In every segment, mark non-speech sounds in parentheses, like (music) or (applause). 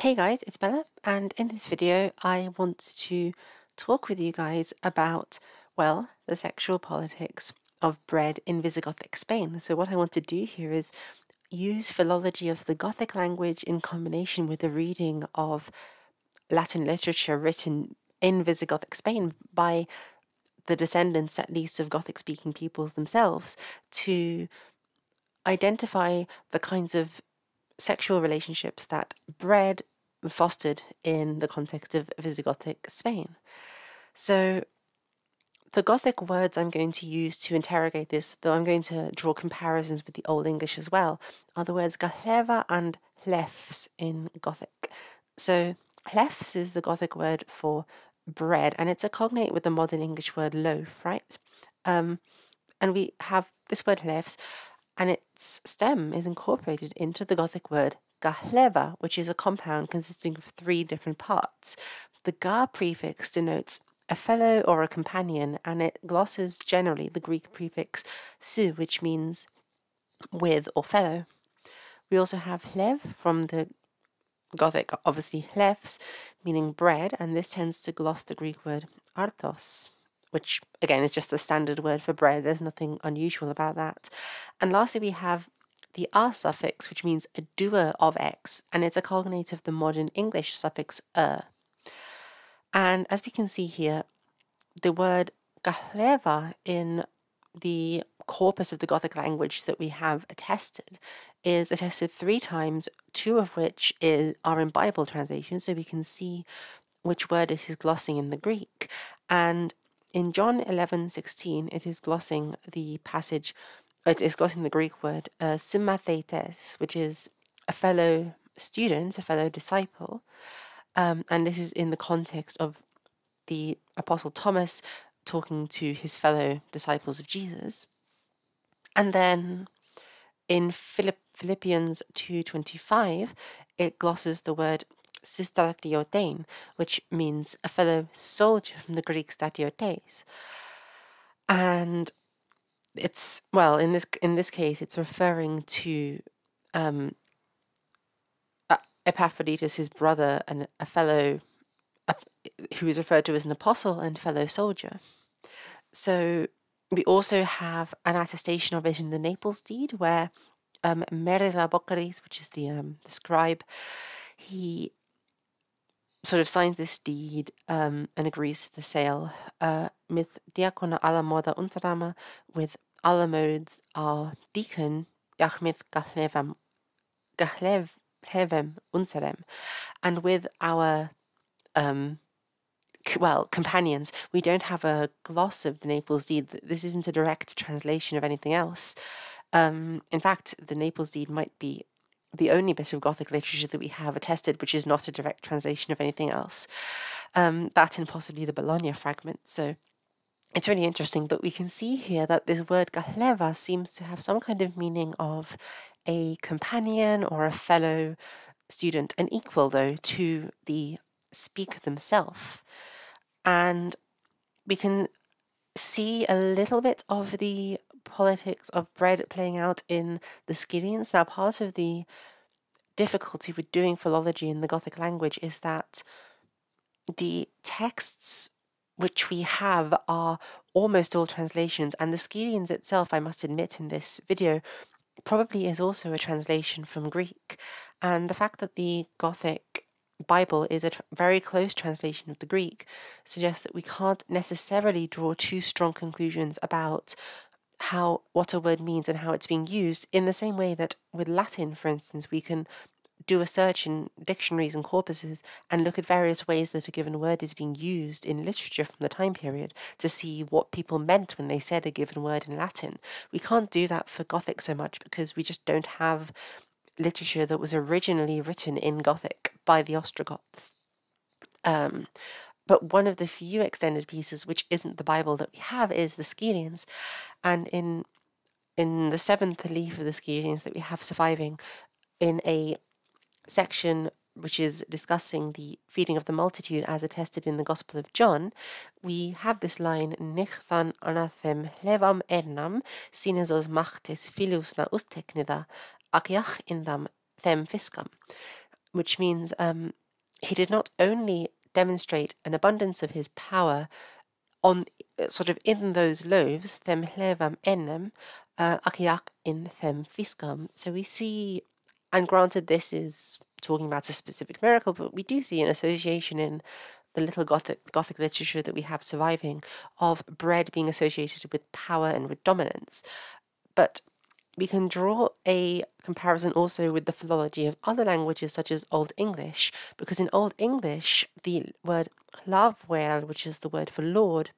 Hey guys, it's Bella, and in this video, I want to talk with you guys about, well, the sexual politics of bread in Visigothic Spain. So, what I want to do here is use philology of the Gothic language in combination with the reading of Latin literature written in Visigothic Spain by the descendants, at least, of Gothic speaking peoples themselves to identify the kinds of sexual relationships that bread fostered in the context of Visigothic Spain. So, the Gothic words I'm going to use to interrogate this, though I'm going to draw comparisons with the Old English as well, are the words gahleva and hlefs in Gothic. So, hlefs is the Gothic word for bread, and it's a cognate with the modern English word loaf, right? Um, and we have this word hlefs, and its stem is incorporated into the Gothic word gahleva, which is a compound consisting of three different parts. The ga prefix denotes a fellow or a companion, and it glosses generally the Greek prefix su, which means with or fellow. We also have hlev from the Gothic, obviously hlefs, meaning bread, and this tends to gloss the Greek word artos, which again is just the standard word for bread. There's nothing unusual about that. And lastly, we have the r suffix, which means a doer of x, and it's a cognate of the modern English suffix er. And as we can see here, the word gahleva in the corpus of the Gothic language that we have attested is attested three times, two of which is, are in Bible translation, so we can see which word it is glossing in the Greek. And in John 11 16, it is glossing the passage, it is glossing the Greek word uh, symathetes, which is a fellow student, a fellow disciple. Um, and this is in the context of the Apostle Thomas talking to his fellow disciples of Jesus. And then in Philipp, Philippians 2.25, it glosses the word systratiotein, which means a fellow soldier from the Greek statiotes. And it's well in this in this case it's referring to um, Epaphroditus, his brother, and a fellow uh, who is referred to as an apostle and fellow soldier. So we also have an attestation of it in the Naples deed, where um, Merila Boccaris, which is the, um, the scribe, he sort of signs this deed um, and agrees to the sale. Uh, with diakona alla moda unterama, with alla modes our deacon, Yachmith Gahlevem, Gahlevem unserem, and with our um, well, companions, we don't have a gloss of the Naples deed. This isn't a direct translation of anything else. Um, in fact, the Naples deed might be the only bit of Gothic literature that we have attested, which is not a direct translation of anything else. Um, that and possibly the Bologna fragment. So it's really interesting, but we can see here that this word gahleva seems to have some kind of meaning of a companion or a fellow student, an equal though to the speaker themselves. And we can see a little bit of the politics of bread playing out in the Skeireins. Now, part of the difficulty with doing philology in the Gothic language is that the texts which we have are almost all translations, and the Skeireins itself, I must admit, in this video, probably is also a translation from Greek. And the fact that the Gothic Bible is a very close translation of the Greek suggests that we can't necessarily draw too strong conclusions about how what a word means and how it's being used in the same way that with Latin, for instance, we can do a search in dictionaries and corpuses and look at various ways that a given word is being used in literature from the time period to see what people meant when they said a given word in Latin. We can't do that for Gothic so much because we just don't have literature that was originally written in Gothic by the Ostrogoths. Um, but one of the few extended pieces which isn't the Bible that we have is the Skeireins, and in in the seventh leaf of the Skeireins that we have surviving, in a section which is discussing the feeding of the multitude as attested in the Gospel of John, we have this line, Nichthan anathem levam ernam, sinezos machtes filius na usteknida, akiach indam them fiscam. which means um, he did not only demonstrate an abundance of his power on sort of in those loaves, them hlevam enem, uh, akiak in them fiskam. So we see, and granted, this is talking about a specific miracle, but we do see an association in the little Gothic, Gothic literature that we have surviving of bread being associated with power and with dominance. But we can draw a comparison also with the philology of other languages such as Old English, because in Old English, the word lavwell, which is the word for Lord,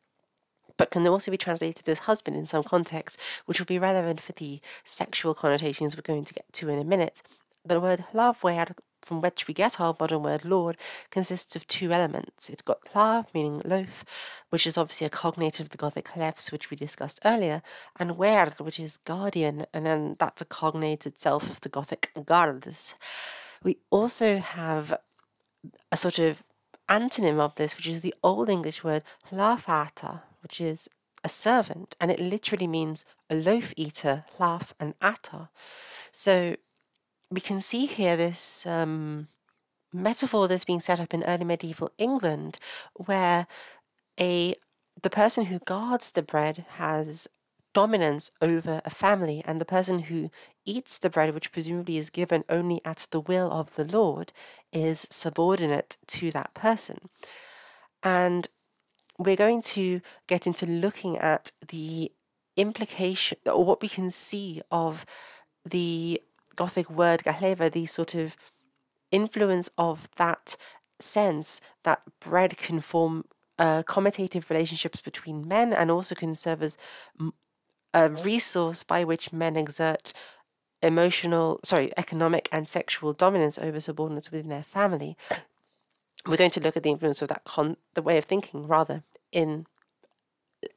but can also be translated as husband in some contexts, which will be relevant for the sexual connotations we're going to get to in a minute. The word lavwell from which we get our modern word Lord, consists of two elements. It's got lav, meaning loaf, which is obviously a cognate of the Gothic lefs, which we discussed earlier, and werd, which is guardian, and then that's a cognate itself of the Gothic guards. We also have a sort of antonym of this, which is the Old English word lafata, which is a servant, and it literally means a loaf eater, laf and ata. So we can see here this um, metaphor that's being set up in early medieval England, where a the person who guards the bread has dominance over a family, and the person who eats the bread, which presumably is given only at the will of the Lord, is subordinate to that person. And we're going to get into looking at the implication or what we can see of the Gothic word gahleva, the sort of influence of that sense that bread can form uh, commutative relationships between men and also can serve as a resource by which men exert emotional, sorry, economic and sexual dominance over subordinates within their family. We're going to look at the influence of that con, the way of thinking rather, in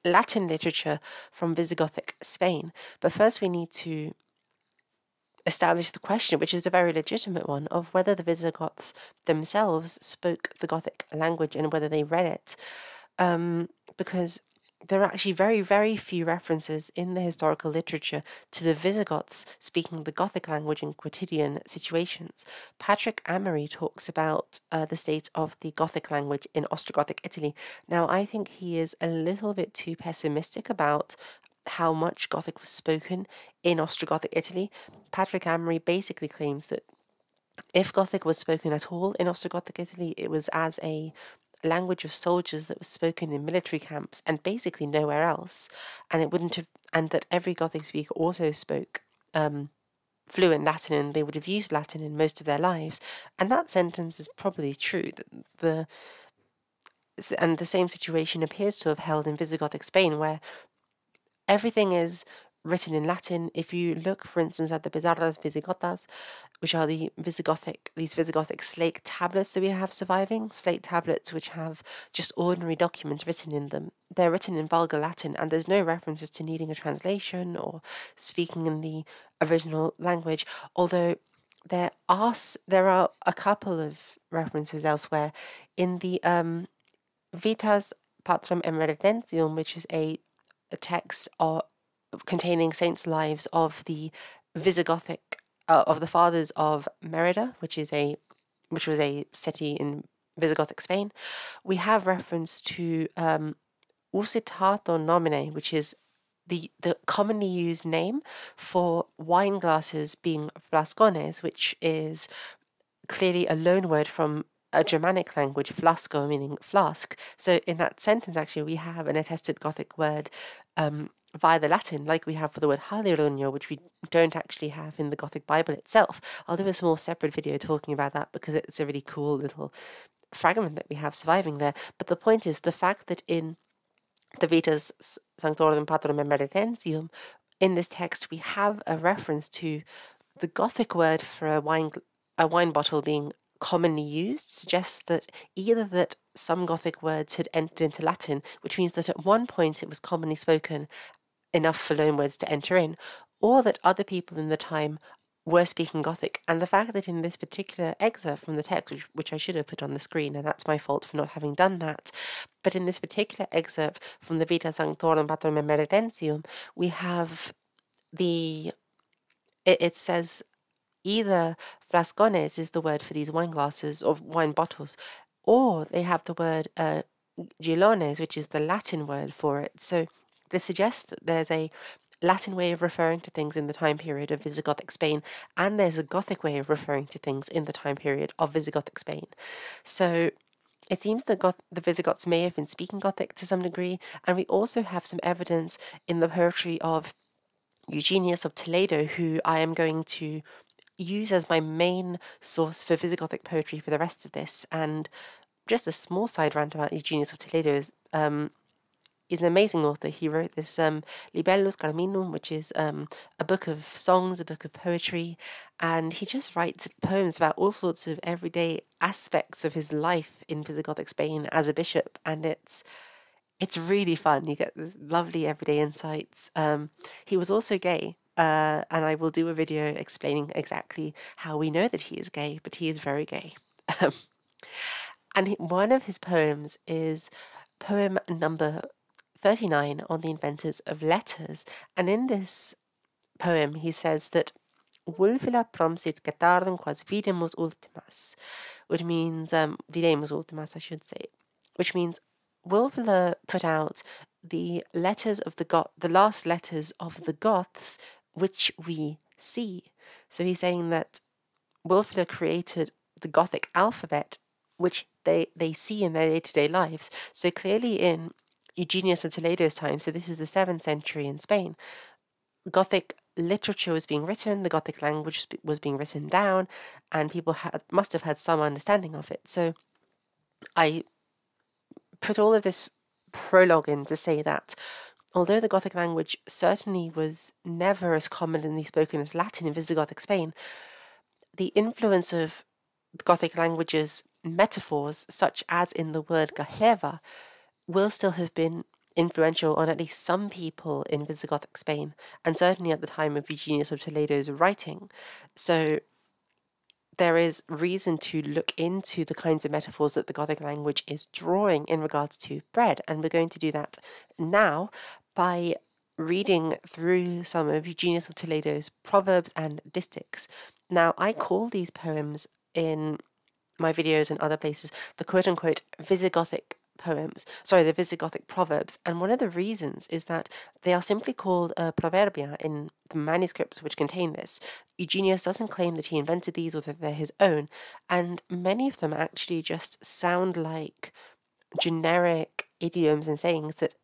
Latin literature from Visigothic Spain. But first, we need to establish the question, which is a very legitimate one, of whether the Visigoths themselves spoke the Gothic language and whether they read it. Um, because there are actually very, very few references in the historical literature to the Visigoths speaking the Gothic language in quotidian situations. Patrick Amory talks about uh, the state of the Gothic language in Ostrogothic Italy. Now, I think he is a little bit too pessimistic about how much Gothic was spoken in Ostrogothic Italy, Patrick Amory basically claims that if Gothic was spoken at all in Ostrogothic Italy, it was as a language of soldiers that was spoken in military camps and basically nowhere else, and it wouldn't have, and that every Gothic speaker also spoke um, fluent Latin and they would have used Latin in most of their lives, and that sentence is probably true. That the and the same situation appears to have held in Visigothic Spain, where everything is written in Latin. If you look, for instance, at the Pizarras Visigotas, which are the Visigothic, these Visigothic slate tablets that we have surviving, slate tablets which have just ordinary documents written in them. They're written in vulgar Latin, and there's no references to needing a translation or speaking in the original language. Although there are there are a couple of references elsewhere in the um, Vitas Patrum Emeretensium, which is a a text or containing saints' lives of the Visigothic uh, of the fathers of Merida, which is a which was a city in Visigothic Spain. We have reference to um, Usitato nomine, which is the, the commonly used name for wine glasses being flascones, which is clearly a loan word from a Germanic language, flasco, meaning flask. So in that sentence, actually, we have an attested Gothic word um, via the Latin, like we have for the word Hallelujah, which we don't actually have in the Gothic Bible itself. I'll do a small separate video talking about that because it's a really cool little fragment that we have surviving there. But the point is the fact that in the Vitas Sanctorum Patrum Emeretensium, in this text, we have a reference to the Gothic word for a wine a wine bottle being commonly used suggests that either that some Gothic words had entered into Latin, which means that at one point it was commonly spoken enough for loanwords to enter in, or that other people in the time were speaking Gothic. And the fact that in this particular excerpt from the text, which, which I should have put on the screen, and that's my fault for not having done that, but in this particular excerpt from the Vita Sanctorum Patrum Emeretensium, we have the, it, it says either flascones is the word for these wine glasses or wine bottles, or they have the word uh, gilones, which is the Latin word for it. So this suggests that there's a Latin way of referring to things in the time period of Visigothic Spain, and there's a Gothic way of referring to things in the time period of Visigothic Spain. So it seems that Goth- the Visigoths may have been speaking Gothic to some degree, and we also have some evidence in the poetry of Eugenius of Toledo, who I am going to use as my main source for Visigothic poetry for the rest of this. And just a small side rant about Eugenius of Toledo is um, he's an amazing author. He wrote this um, Libellus Carminum, which is um, a book of songs, a book of poetry, and he just writes poems about all sorts of everyday aspects of his life in Visigothic Spain as a bishop, and it's it's really fun. You get lovely everyday insights. Um, he was also gay, uh, and I will do a video explaining exactly how we know that he is gay, but he is very gay. (laughs) and one of his poems is poem number 39 on the inventors of letters. And in this poem, he says that Vulvila promsit catardum quas videmus ultimas, which means, um, videmus ultimas, I should say, which means Wulfila put out the letters of the Goth, the last letters of the Goths, which we see. So he's saying that Wulfila created the Gothic alphabet, which they, they see in their day to day lives. So clearly in Eugenius of Toledo's time, so this is the 7th century in Spain, Gothic literature was being written, the Gothic language was being written down, and people had, must have had some understanding of it. So I put all of this prologue in to say that although the Gothic language certainly was never as commonly spoken as Latin in Visigothic Spain, the influence of Gothic languages metaphors, such as in the word gahleva, will still have been influential on at least some people in Visigothic Spain, and certainly at the time of Eugenius of Toledo's writing. So there is reason to look into the kinds of metaphors that the Gothic language is drawing in regards to bread, and we're going to do that now by reading through some of Eugenius of Toledo's proverbs and distichs. Now, I call these poems in my videos and other places the quote unquote Visigothic poems, sorry, the Visigothic proverbs. And one of the reasons is that they are simply called proverbia in the manuscripts which contain this. Eugenius doesn't claim that he invented these or that they're his own, and many of them actually just sound like generic idioms and sayings that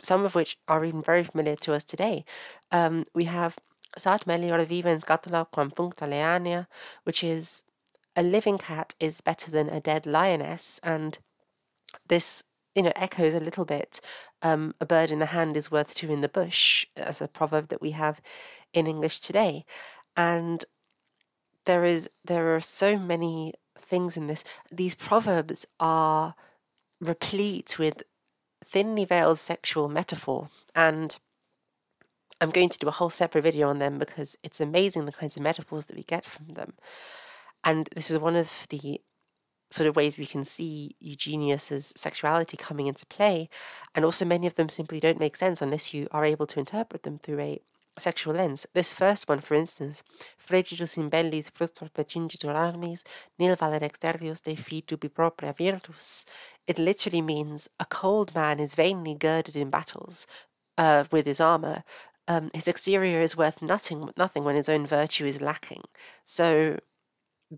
some of which are even very familiar to us today. Um, we have Sat melior vivens scatula quam puncta leania, which is a living cat is better than a dead lioness, and this you know echoes a little bit um, a bird in the hand is worth two in the bush as a proverb that we have in english today and there is there are so many things in this these proverbs are replete with thinly veiled sexual metaphor and i'm going to do a whole separate video on them because it's amazing the kinds of metaphors that we get from them and this is one of the sort of ways we can see Eugenius's sexuality coming into play, and also many of them simply don't make sense unless you are able to interpret them through a sexual lens. This first one, for instance, Frigidus in bellis frustor percingitur armis, nil valere extervius de fitubi propria virtus. It literally means a cold man is vainly girded in battles uh, with his armour. Um, his exterior is worth nothing, nothing when his own virtue is lacking. So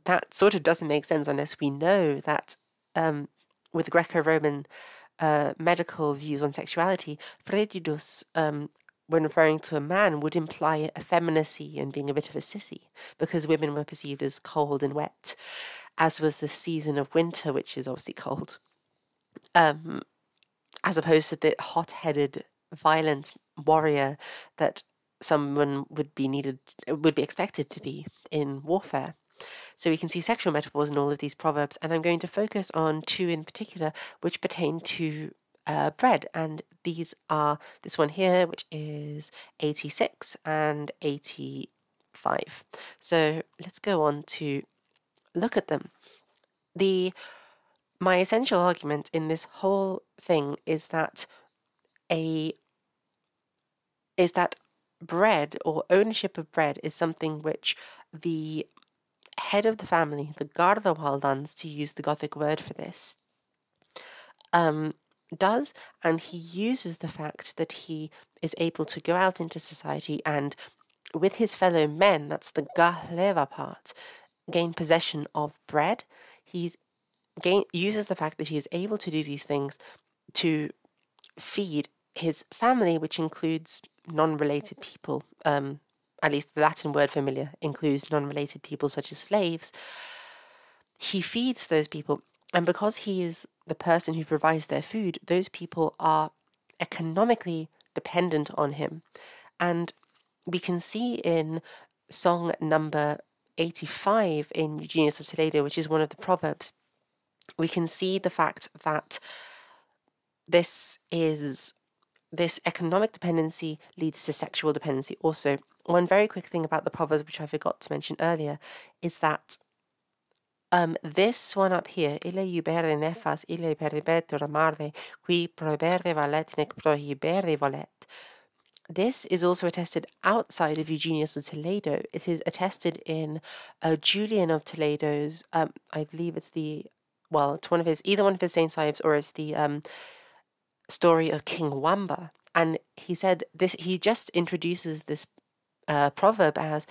that sort of doesn't make sense unless we know that um, with Greco-Roman uh, medical views on sexuality, frigidus, um, when referring to a man, would imply effeminacy and being a bit of a sissy, because women were perceived as cold and wet, as was the season of winter, which is obviously cold, um, as opposed to the hot-headed, violent warrior that someone would be needed, would be expected to be in warfare. So we can see sexual metaphors in all of these proverbs, and I'm going to focus on two in particular which pertain to uh, bread. And these are this one here, which is 86 and 85. So let's go on to look at them. The my essential argument in this whole thing is that a is that bread or ownership of bread is something which the head of the family, the Gardawaldans, to use the Gothic word for this, um, does, and he uses the fact that he is able to go out into society and with his fellow men, that's the gahleva part, gain possession of bread. He's gain uses the fact that he is able to do these things to feed his family, which includes non-related people. Um, at least the Latin word familiar includes non-related people such as slaves. He feeds those people, and because he is the person who provides their food, those people are economically dependent on him. And we can see in song number 85 in Eugenius of Toledo, which is one of the proverbs, we can see the fact that this is this economic dependency leads to sexual dependency also. One very quick thing about the proverbs, which I forgot to mention earlier, is that um, this one up here, ille iubere nefas, ille peribetur amarde, qui prohibere valet nec prohibere volet. This is also attested outside of Eugenius of Toledo. It is attested in uh, Julian of Toledo's, um, I believe it's the, well, it's one of his, either one of his saints' lives or it's the um, story of King Wamba. And he said this, he just introduces this uh, proverb as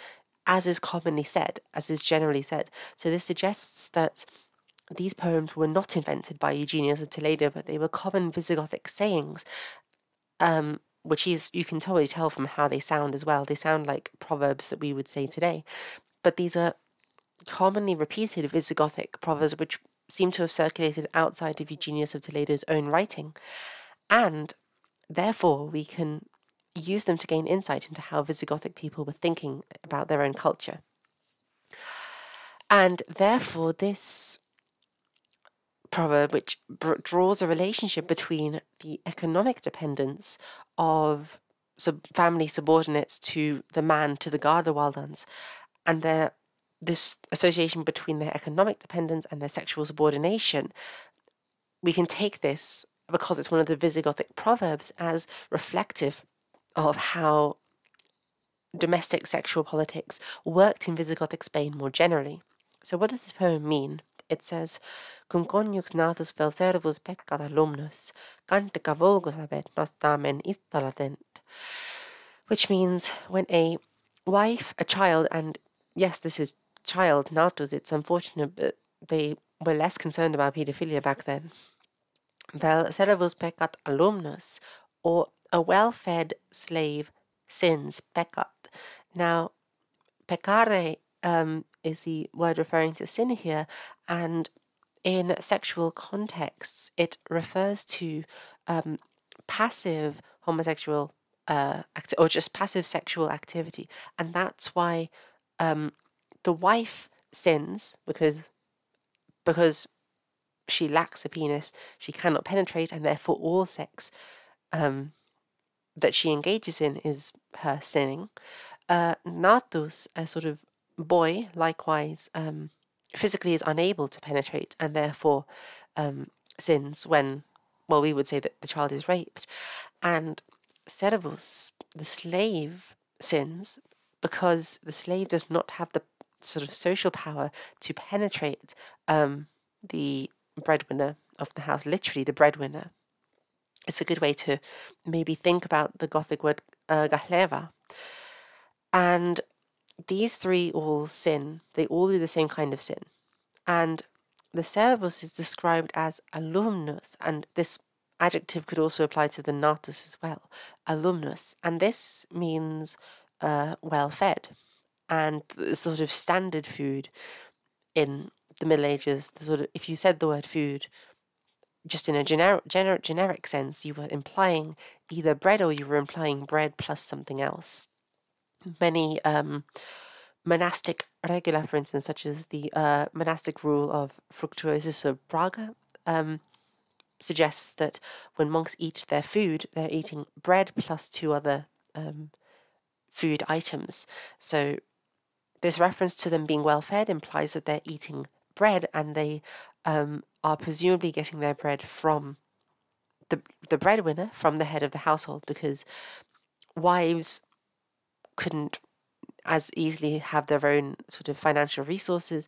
as is commonly said, as is generally said. So this suggests that these poems were not invented by Eugenius of Toledo, but they were common Visigothic sayings, um, which is you can totally tell from how they sound as well. They sound like proverbs that we would say today, but these are commonly repeated Visigothic proverbs which seem to have circulated outside of Eugenius of Toledo's own writing, and therefore we can use them to gain insight into how Visigothic people were thinking about their own culture. And therefore, this proverb, which draws a relationship between the economic dependence of sub- family subordinates to the man, to the Gardawaldans, and their this association between their economic dependence and their sexual subordination, we can take this because it's one of the Visigothic proverbs as reflective of how domestic sexual politics worked in Visigothic Spain more generally. So, what does this poem mean? It says, Cum conjux natus vel servus peccat alumnus, cantica vulgus abet nos tamen instalatent. Which means, when a wife, a child, and yes, this is child, natus, it's unfortunate, but they were less concerned about paedophilia back then. Vel servus peccat alumnus, or a well fed slave sins, peccat. Now, peccare um, is the word referring to sin here, and in sexual contexts, it refers to um, passive homosexual uh, act- or just passive sexual activity, and that's why um, the wife sins because because she lacks a penis, she cannot penetrate, and therefore all sex um, that she engages in is her sinning. Uh, Natus, a sort of boy, likewise, um, physically is unable to penetrate and therefore um, sins when, well, we would say that the child is raped. And Servus, the slave, sins because the slave does not have the sort of social power to penetrate um, the breadwinner of the house, literally the breadwinner it's a good way to maybe think about the Gothic word uh, gahleva. And these three all sin, they all do the same kind of sin. And the servus is described as alumnus, and this adjective could also apply to the natus as well, alumnus. And this means uh, well fed and sort of standard food in the Middle Ages. The sort of if you said the word food, just in a generic, gener- generic sense, you were implying either bread or you were implying bread plus something else. Many um, monastic regula, for instance, such as the uh, monastic rule of Fructuosus of Braga, um, suggests that when monks eat their food, they're eating bread plus two other um, food items. So, this reference to them being well fed implies that they're eating bread and they um, are presumably getting their bread from the the breadwinner, from the head of the household, because wives couldn't as easily have their own sort of financial resources.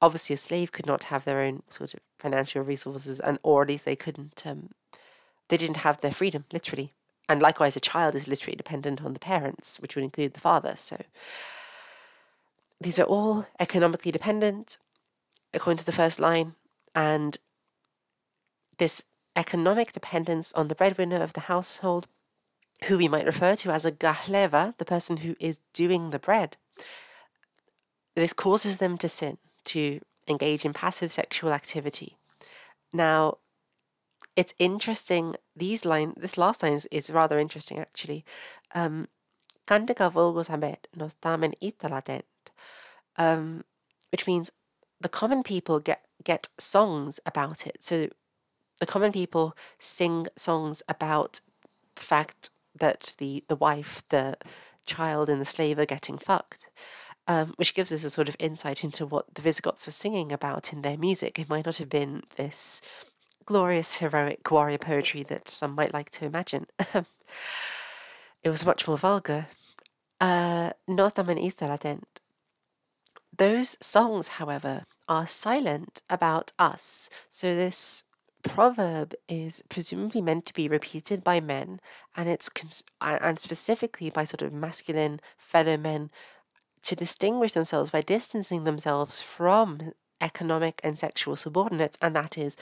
Obviously, a slave could not have their own sort of financial resources, and or at least they couldn't. Um, they didn't have their freedom, literally. And likewise, a child is literally dependent on the parents, which would include the father. So these are all economically dependent, according to the first line, and this economic dependence on the breadwinner of the household, who we might refer to as a gahleva, the person who is doing the bread. This causes them to sin, to engage in passive sexual activity. Now, it's interesting. These line, this last line is, is rather interesting actually. Um, um, which means the common people get get songs about it. So the common people sing songs about the fact that the the wife, the child, and the slave are getting fucked. Um, which gives us a sort of insight into what the Visigoths were singing about in their music. It might not have been this glorious, heroic warrior poetry that some might like to imagine. (laughs) it was much more vulgar. Uh, Nos damen those songs, however, are silent about us. So this proverb is presumably meant to be repeated by men, and it's cons- and specifically by sort of masculine fellow men to distinguish themselves by distancing themselves from economic and sexual subordinates, and that is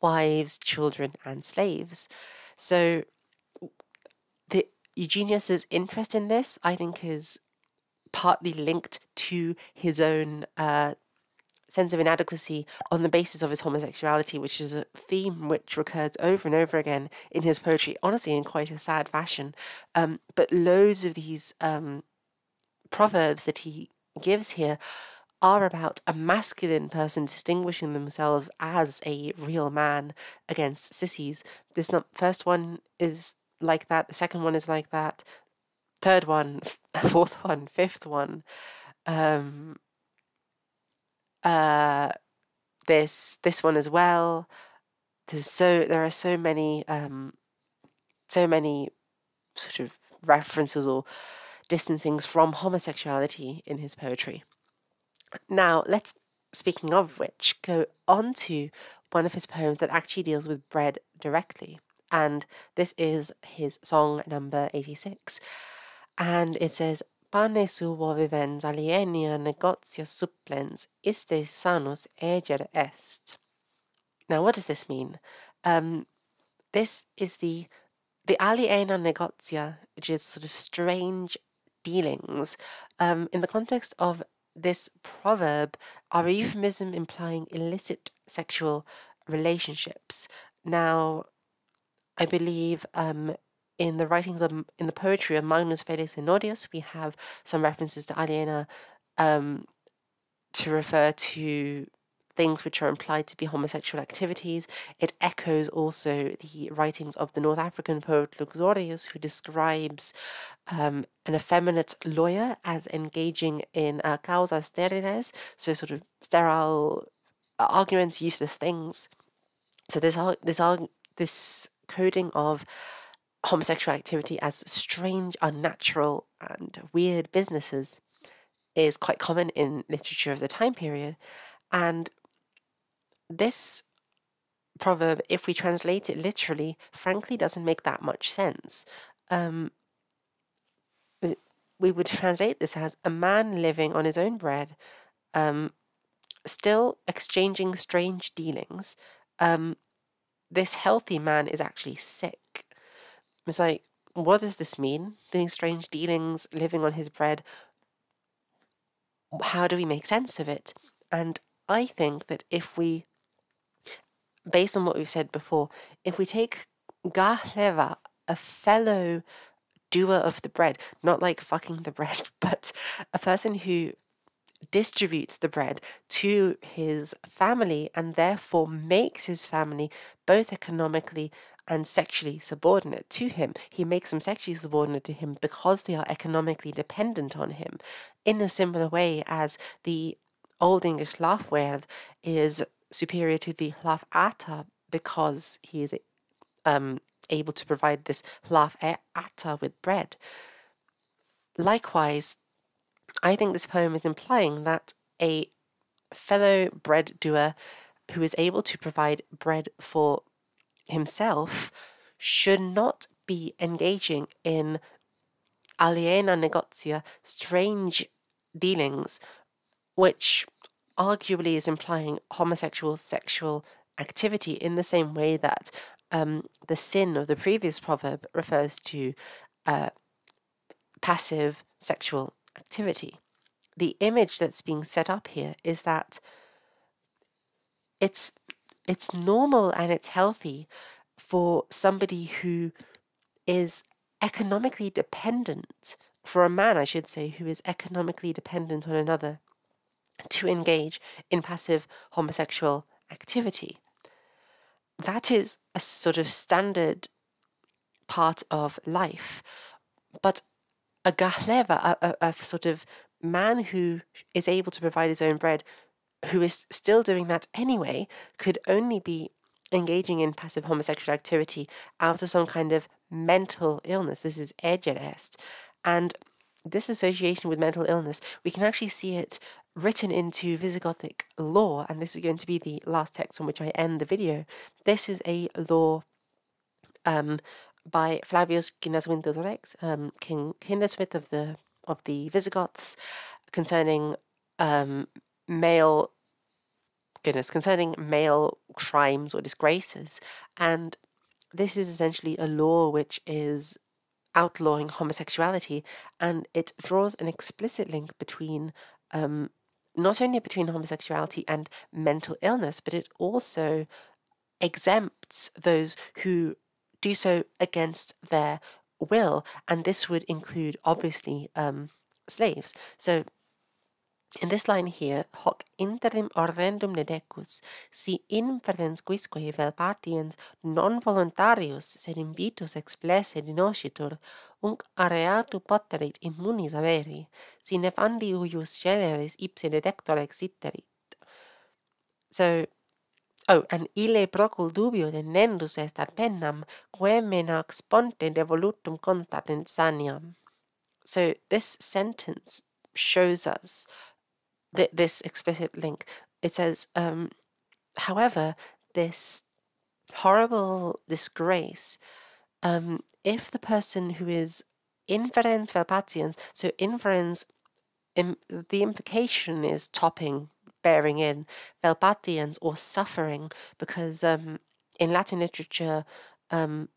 wives, children, and slaves. So the Eugenius's interest in this, I think, is partly linked to his own uh, sense of inadequacy on the basis of his homosexuality, which is a theme which recurs over and over again in his poetry, honestly, in quite a sad fashion. Um, but loads of these um, proverbs that he gives here are about a masculine person distinguishing themselves as a real man against sissies. This first one is like that, the second one is like that, third one, (laughs) fourth one, fifth one. Um, uh, this this one as well. There's so there are so many um, so many sort of references or distancings from homosexuality in his poetry. Now let's speaking of which go on to one of his poems that actually deals with bread directly, and this is his song number eighty six and it says pane suo vivens alienia negotia supplens iste sanus eger est. Now, what does this mean? Um, this is the the aliena negotia, which is sort of strange dealings. Um, in the context of this proverb, are a euphemism implying illicit sexual relationships. Now, I believe um, in the writings of in the poetry of Magnus Felix Ennodius, we have some references to aliena um, to refer to things which are implied to be homosexual activities. It echoes also the writings of the North African poet Luxorius, who describes um, an effeminate lawyer as engaging in uh, causas steriles, so sort of sterile uh, arguments, useless things. So this this this coding of homosexual activity as strange, unnatural, and weird businesses is quite common in literature of the time period. And this proverb, if we translate it literally, frankly doesn't make that much sense. Um, we would (laughs) translate this as a man living on his own bread, um, still exchanging strange dealings. Um, this healthy man is actually sick. It's like, what does this mean? Doing strange dealings, living on his bread. How do we make sense of it? And I think that if we, based on what we've said before, if we take Gahleva, a fellow doer of the bread, not like fucking the bread, (laughs) but a person who distributes the bread to his family and therefore makes his family both economically and sexually subordinate to him. He makes them sexually subordinate to him because they are economically dependent on him, in a similar way as the Old English word is superior to the ata because he is um, able to provide this ata with bread. Likewise, I think this poem is implying that a fellow bread doer who is able to provide bread for himself should not be engaging in aliena negotia, strange dealings, which arguably is implying homosexual sexual activity in the same way that um, the sin of the previous proverb refers to uh, passive sexual activity. The image that's being set up here is that it's it's normal and it's healthy for somebody who is economically dependent for a man I should say who is economically dependent on another to engage in passive homosexual activity. That is a sort of standard part of life. But a gahleva, a, a, a sort of man who is able to provide his own bread, who is still doing that anyway, could only be engaging in passive homosexual activity out of some kind of mental illness. This is egerest. And this association with mental illness, we can actually see it written into Visigothic law, and this is going to be the last text on which I end the video. This is a law um, by Flavius Ginaswinthus Rex, um, King Chindaswinth of the of the Visigoths, concerning um, male goodness, concerning male crimes or disgraces, and this is essentially a law which is outlawing homosexuality, and it draws an explicit link between um, not only between homosexuality and mental illness, but it also exempts those who do so against their will, and this would include obviously um, slaves. So In this line here, hoc interim ordendum dedecus, si in perdensquisque vel patiens non voluntarius sed invitus explesse dinoscitur, unc areatu poterit immunis averi, si nefandi uius generis ipse dedector exiterit. So, oh, and ille procul dubio denendus est ad pennam, quem menac sponte devolutum constat insaniam. So, this sentence shows us th- this explicit link. It says, um, however, this horrible disgrace, um, if the person who is inferens vel patiens, so inferens, Im, the implication is topping, bearing in, vel patiens, or suffering, because um, in Latin literature, um,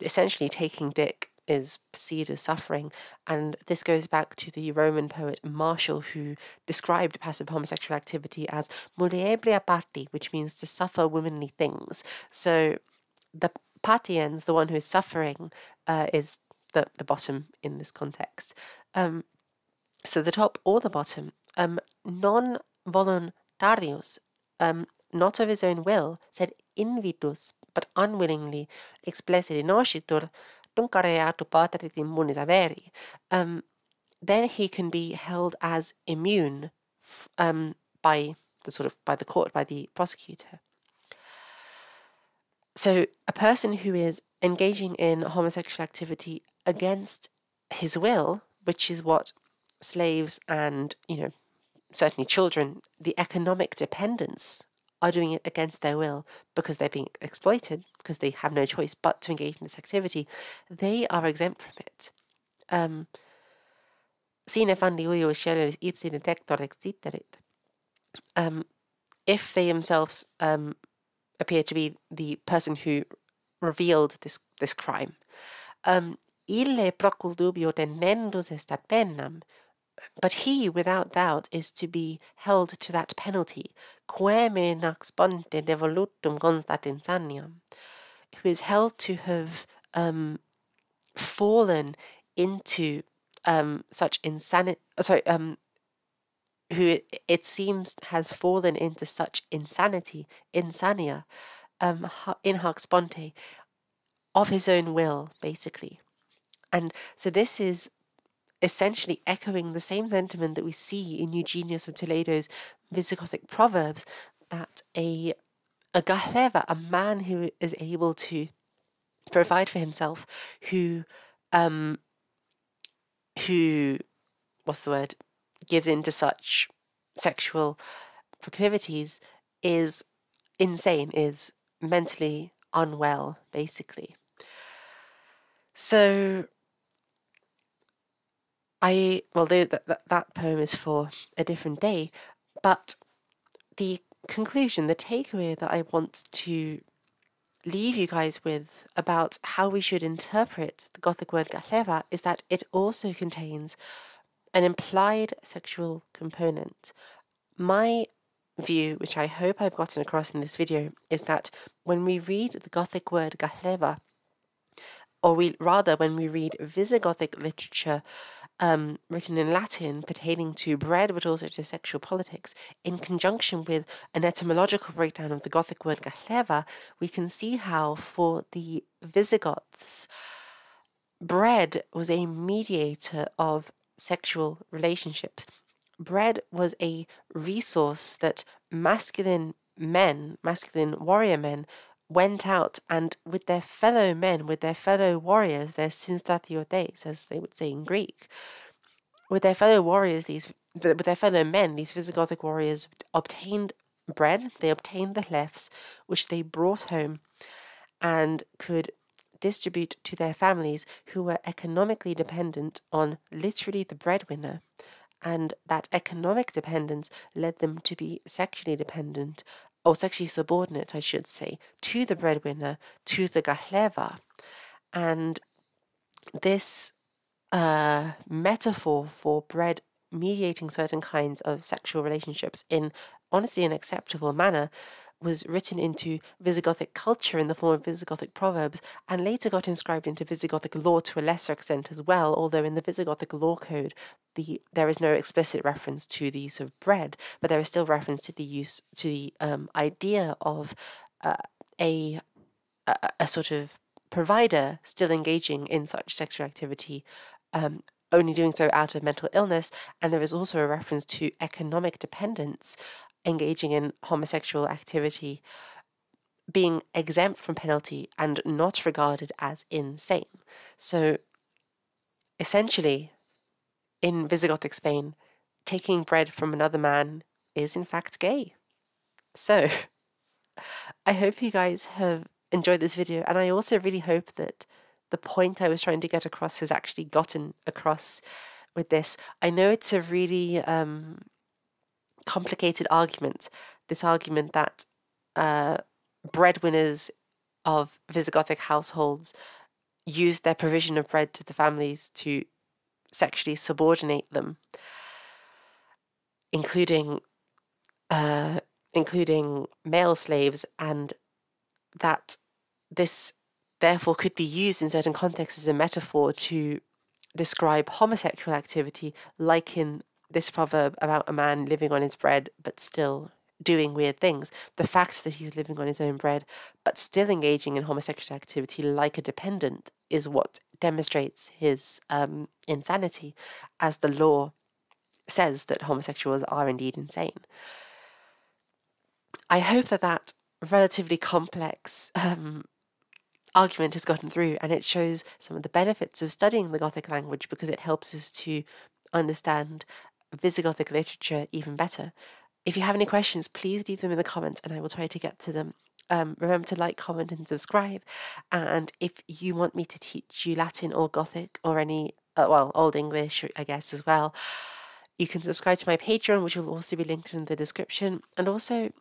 essentially taking dick is perceived as suffering. And this goes back to the Roman poet Martial, who described passive homosexual activity as muliebria parti, which means to suffer womanly things. So the patiens, the one who is suffering, uh, is the, the bottom in this context. Um, so the top or the bottom, um, non voluntarius, um, not of his own will, said invitus, but unwillingly, explesse dinoscitur, tuncareatu paterit immunis averi, um, then he can be held as immune um, by the sort of by the court, by the prosecutor. So a person who is engaging in homosexual activity against his will, which is what slaves and, you know, certainly children, the economic dependence are doing it against their will because they're being exploited, because they have no choice but to engage in this activity, they are exempt from it. Um, um, if they themselves um, appear to be the person who revealed this this crime, um, ille procul dubio tenendus est ad pennam, but he, without doubt, is to be held to that penalty, queme nax ponte devolutum constat insaniam, who is held to have um, fallen into um, such insanity, sorry, um, who it, seems has fallen into such insanity, insania, um, in hoc sponte, of his own will, basically. And so this is essentially echoing the same sentiment that we see in Eugenius of Toledo's Visigothic proverbs that a a gahleva, a man who is able to provide for himself, who um who what's the word gives in to such sexual proclivities is insane, is mentally unwell, basically. So, I, well, that, that poem is for a different day, but the conclusion, the takeaway that I want to leave you guys with about how we should interpret the Gothic word gahleva is that it also contains an implied sexual component. My view, which I hope I've gotten across in this video, is that when we read the Gothic word gahleva, or we rather when we read Visigothic literature um, written in Latin pertaining to bread but also to sexual politics, in conjunction with an etymological breakdown of the Gothic word gahleva, we can see how for the Visigoths, bread was a mediator of sexual relationships. Bread was a resource that masculine men, masculine warrior men, went out and with their fellow men, with their fellow warriors, their synstatiotes, as they would say in Greek, with their fellow warriors, these with their fellow men, these Visigothic warriors obtained bread, they obtained the lefts, which they brought home and could distribute to their families who were economically dependent on literally the breadwinner. And that economic dependence led them to be sexually dependent or sexually subordinate, I should say, to the breadwinner, to the gahleva. And this uh, metaphor for bread mediating certain kinds of sexual relationships in honestly an acceptable manner was written into Visigothic culture in the form of Visigothic proverbs and later got inscribed into Visigothic law to a lesser extent as well, although in the Visigothic law code the there is no explicit reference to the use of bread, but there is still reference to the use to the um, idea of uh, a, a, a sort of provider still engaging in such sexual activity um, only doing so out of mental illness, and there is also a reference to economic dependence engaging in homosexual activity being exempt from penalty and not regarded as insane. So essentially, in Visigothic Spain, taking bread from another man is in fact gay. So (laughs) I hope you guys have enjoyed this video, and I also really hope that the point I was trying to get across has actually gotten across with this. I know it's a really um, complicated argument. This argument that uh, breadwinners of Visigothic households used their provision of bread to the families to sexually subordinate them, including uh, including male slaves, and that this therefore could be used in certain contexts as a metaphor to describe homosexual activity, like in this proverb about a man living on his bread but still doing weird things. The fact that he's living on his own bread but still engaging in homosexual activity like a dependent is what demonstrates his um, insanity, as the law says that homosexuals are indeed insane. I hope that that relatively complex um, argument has gotten through and it shows some of the benefits of studying the Gothic language because it helps us to understand Visigothic literature even better. If you have any questions, please leave them in the comments and I will try to get to them. Um, remember to like, comment, and subscribe. And if you want me to teach you Latin or Gothic or any, uh, well, Old English, I guess, as well, you can subscribe to my Patreon, which will also be linked in the description. And also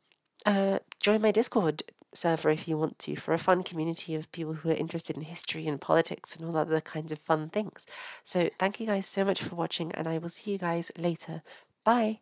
uh, join my Discord server if you want to for a fun community of people who are interested in history and politics and all other kinds of fun things. So thank you guys so much for watching and I will see you guys later. Bye.